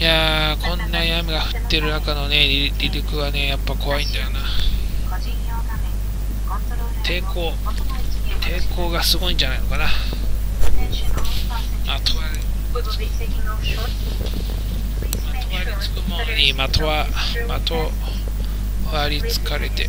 いやーこんなに雨が降ってる中のね離陸はねやっぱ怖いんだよな。抵抗抵抗がすごいんじゃないのかな。あとはまとわりつくものに的は的割りつかれて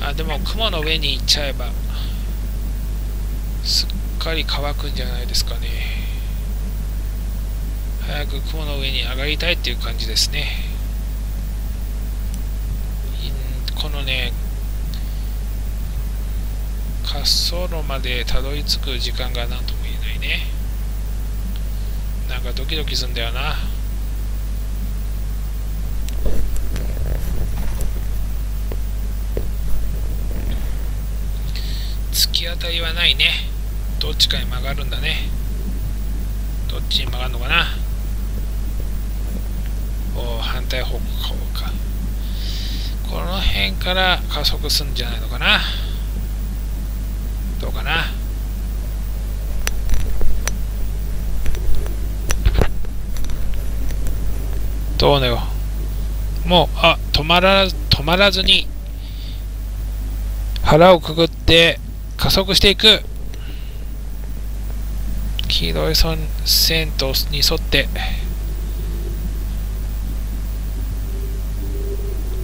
あでも雲の上に行っちゃえばすっかり乾くんじゃないですかね。早く雲の上に上がりたいっていう感じですね。このね滑走路までたどり着く時間が何とも言えないね。なんかドキドキするんだよな。突き当たりはないね。どっちかに曲がるんだね。どっちに曲がるのかな。お反対方向か。この辺から加速するんじゃないのかな。どうかな。どうだよ。もうあ止まら止まらずに腹をくぐって加速していく。黄色い線とに沿って。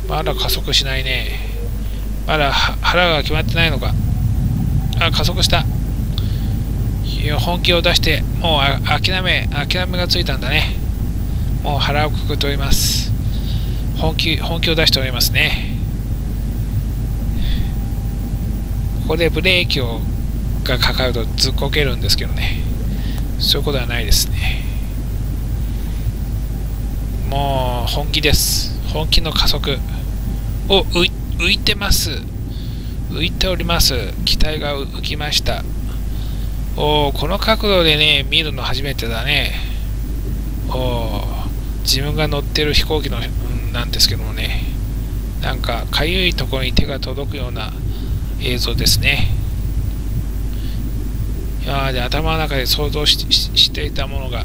まだ加速しないね。まだ腹が決まってないのか。あ加速した。本気を出してもう諦め諦めがついたんだね。もう腹をくくっております。本気本気を出しておりますね。ここでブレーキをがかかるとずっこけるんですけどね。そういうことはないですね。もう本気です。本気の加速お浮いてます。浮いております。機体が浮きました。おおこの角度でね見るの初めてだね。おお自分が乗ってる飛行機のなんですけどもね。なんかかゆいところに手が届くような映像ですね。いやで頭の中で想像していたものが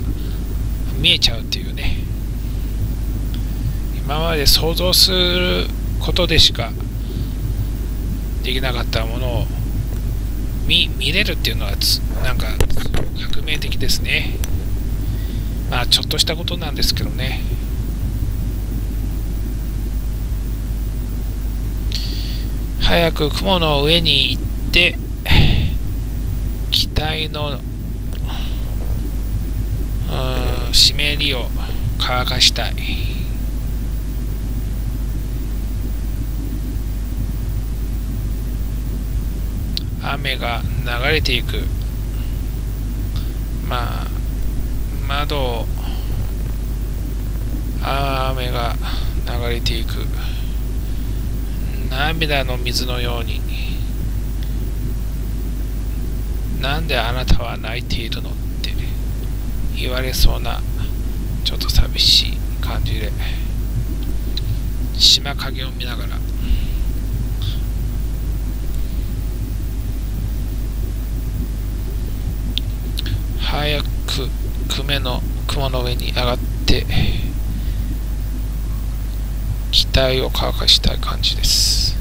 見えちゃうっていうね。今まで想像することでしかできなかったものを見見れるっていうのはなんか革命的ですね。まあちょっとしたことなんですけどね。早く雲の上に行って体の湿りを乾かしたい。雨が流れていく。まあ窓を雨が流れていく。涙の水のように。なんであなたは泣いているのって言われそうなちょっと寂しい感じで島影を見ながら。早く久米の雲の上に上がって機体を乾かしたい感じです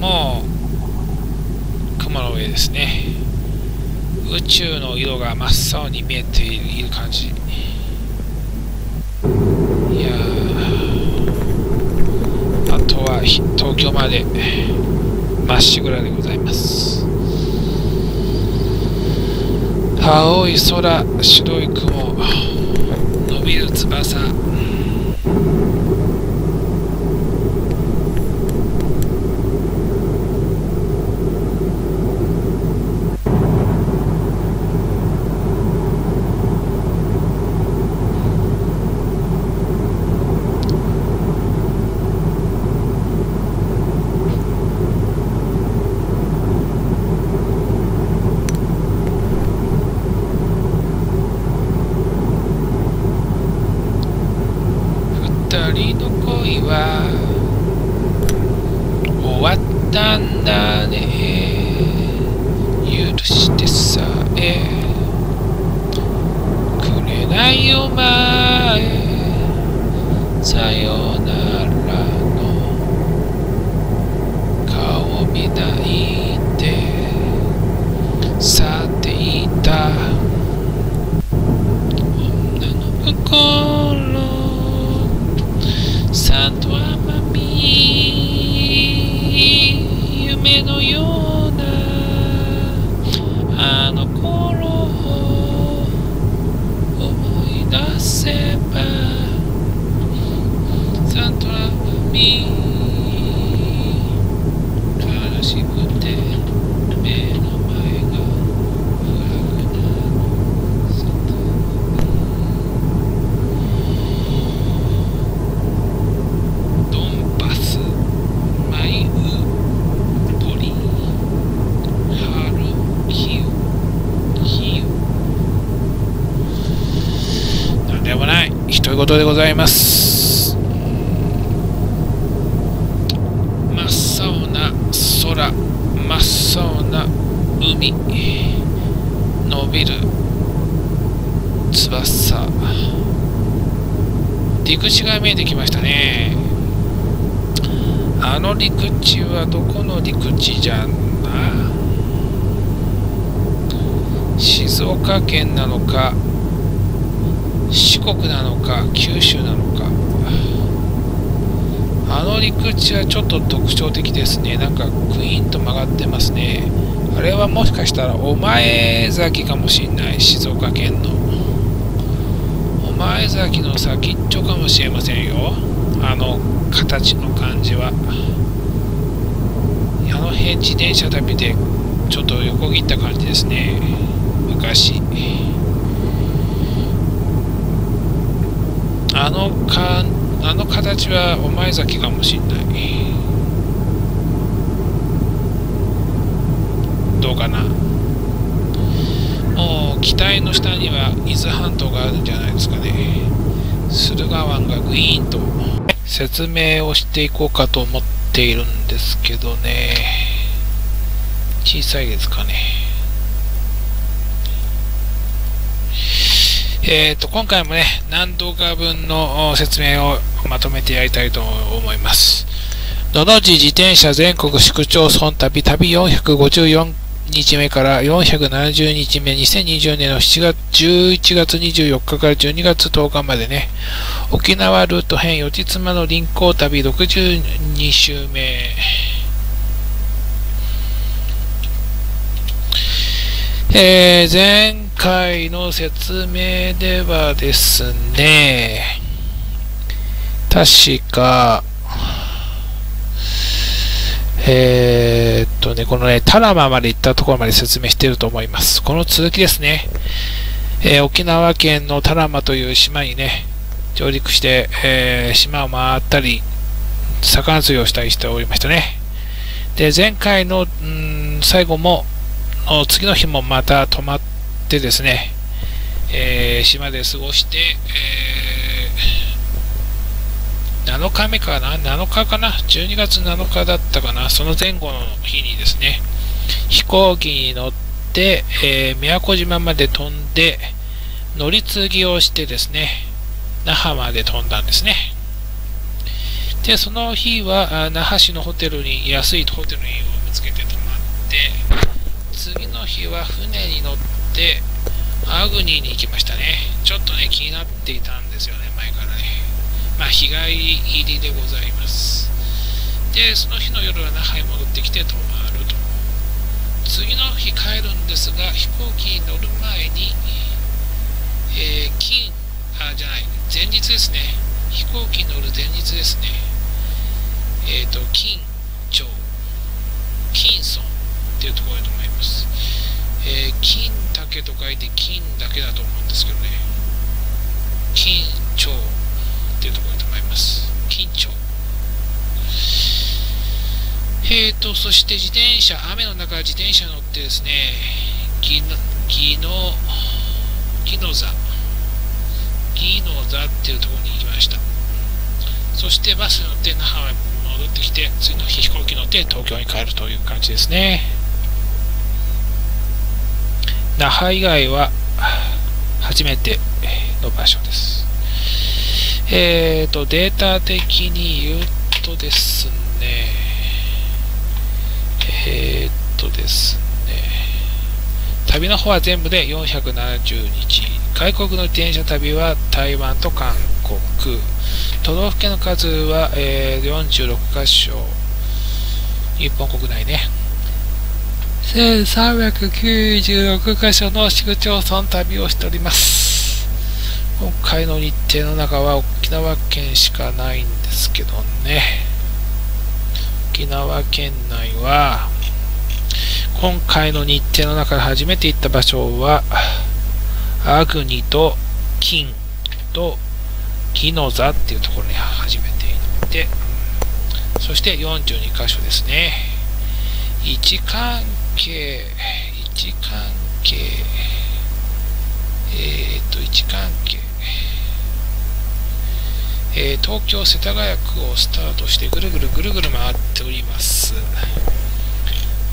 もう雲の上ですね。宇宙の色が真っ青に見えている感じ。いやあとは東京までまっしぐらでございます。青い空白い雲伸びる翼。だね。許してさえ。くれないよ前。さよならの。顔見ないで。去っていた。女の心。さんと甘みのようなあの頃を思い出せばさんと甘み悲しくて目の前が暗くなるさドンバスマイウポリハルキウキウなんでもない独り言でございます。真っ青な空真っ青な海伸びる翼。陸地が見えてきましたね。あの陸地はどこの陸地じゃんな？静岡県なのか四国なのか九州なのか。あの陸地はちょっと特徴的ですね。なんかクイーンと曲がってますね。あれはもしかしたらお前崎かもしんない静岡県の。お前崎の先っちょかもしれませんよ。あの形の感じは。あの辺自転車旅でちょっと横切った感じですね。昔。あのかあの形はお前崎かもしんない。どうかな。もう機体の下には伊豆半島があるんじゃないですかね。駿河湾がグイーンと。説明をしていこうかと思っているんですけどね。小さいですかね。えーと、今回もね、何度か分の説明をまとめてやりたいと思います。のの字自転車全国市区町村旅旅454日目から470日目、2020年の7月11月24日から12月10日までね、沖縄ルート編四つ妻の臨行旅62週目。えー、前回の説明ではですね、確か、えー、っとね、このね、タラマまで行ったところまで説明していると思います。この続きですね。えー、沖縄県のタラマという島にね、上陸して、え、島を回ったり、魚釣りをしたりしておりましたね。で、前回の、ん最後も、次の日もまた泊まってですね、えー、島で過ごして、えー、7日目かな ?7 日かな ?12 月7日だったかな？その前後の日にですね、飛行機に乗って、えー、宮古島まで飛んで、乗り継ぎをしてですね、那覇まで飛んだんですね。で、その日は、那覇市のホテルに、安いホテルに見つけて泊まって、次の日は船に乗ってアグニーに行きましたね。ちょっとね、気になっていたんですよね、前からね。まあ、日帰り入りでございます。で、その日の夜は那覇に戻ってきて泊まると。次の日帰るんですが、飛行機に乗る前に、えー、金、あ、じゃない、前日ですね。飛行機に乗る前日ですね。えっ、ー、と、金町、金村っていうところだと思います。えー、金竹と書いて金だけだと思うんですけどね。金町っていうところだと思います。金町。えーと、そして自転車、雨の中自転車乗ってですね、ギノ、ギノ、ギノ座、ギノ座っていうところに行きました。そしてバスに乗って那覇へ戻ってきて次の日飛行機乗って東京に帰るという感じですね那覇以外は初めての場所です。えーとデータ的に言うとですねえー、っとですね旅の方は全部で470日。外国の自転車旅は台湾と韓国。都道府県の数は、えー、46カ所。日本国内ね。1396カ所の市区町村旅をしております。今回の日程の中は沖縄県しかないんですけどね。沖縄県内は今回の日程の中で初めて行った場所はアグニと金と木の座っていうところに初めて行ってそして42箇所ですね。位置関係位置関係えっ、ー、と位置関係。えー、東京世田谷区をスタートしてぐるぐるぐるぐる回っております。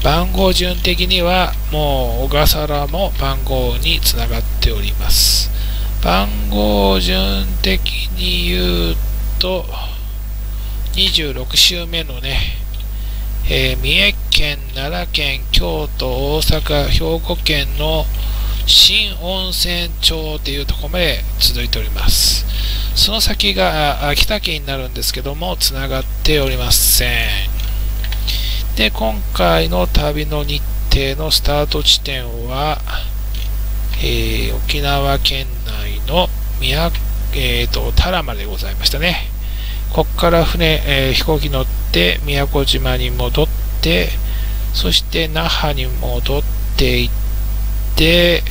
番号順的にはもう小笠原も番号につながっております。番号順的に言うと26週目のね、えー、三重県、奈良県、京都、大阪、兵庫県の新温泉町っていうところまで続いております。その先が秋田県になるんですけども、つながっておりません。で、今回の旅の日程のスタート地点は、えー、沖縄県内の宮、えーと、多良までございましたね。ここから船、えー、飛行機乗って宮古島に戻って、そして那覇に戻っていって、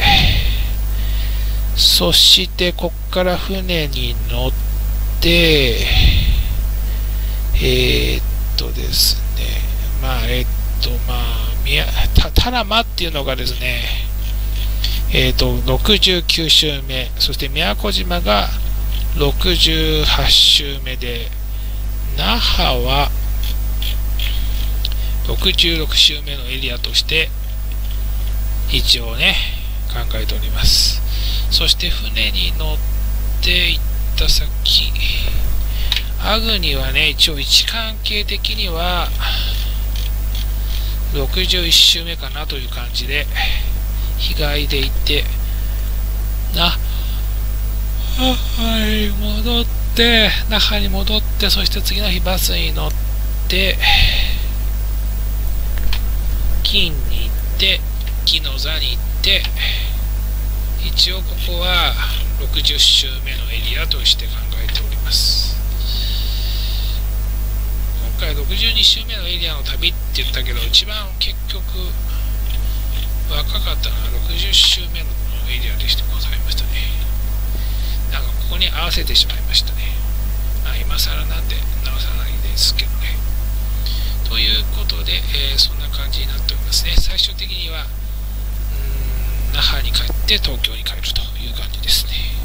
そしてここから船に乗って、えー、っとですね、まあ、え、っと、まあ、宮たタラマっていうのがですね、えー、っと、69週目、そして宮古島が68週目で、那覇は66週目のエリアとして一応ね考えております。そして船に乗って行った先。アグニはね一応位置関係的には61周目かなという感じで日帰りで行ってなはい戻って那覇に戻ってそして次の日バスに乗って金に行って木の座に行って一応ここは60周目のエリアとして考えております。今回62周目のエリアの旅って言ったけど一番結局若かったのは60周目のエリアでしてございましたね。なんかここに合わせてしまいましたね。あ今更なんで直さないですけどね。ということで、えー、そんな感じになっておりますね。最終的には那覇に帰って東京に帰るという感じですね。